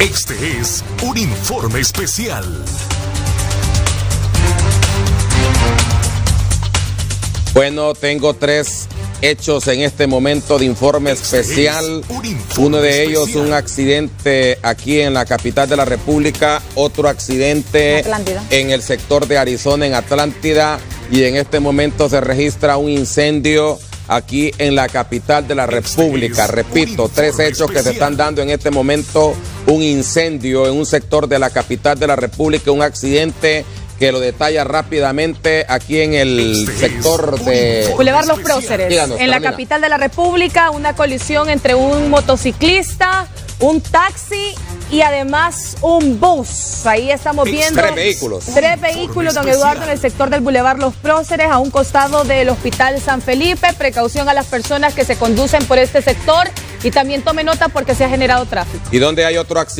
Este es un informe especial. Bueno, tengo tres hechos en este momento de informe Este especial. es un informe Uno de ellos, especial. un accidente aquí en la capital de la República, otro accidente Atlántida. en el sector de Arizona, en Atlántida, y en este momento se registra un incendio aquí en la capital de la República. es un Repito, tres hechos que se están dando en este momento, un incendio en un sector de la capital de la República, un accidente que lo detalla rápidamente aquí en el Este es sector de... Boulevard Los. Próceres, Díganos, en la capital de la República, una colisión entre un motociclista, un taxi y además un bus. Ahí estamos viendo Tres vehículos. Tres vehículos, don Eduardo, en el sector del Boulevard Los Próceres, a un costado del Hospital San Felipe. Precaución a las personas que se conducen por este sector y también tome nota porque se ha generado tráfico. ¿Y dónde hay otro accidente?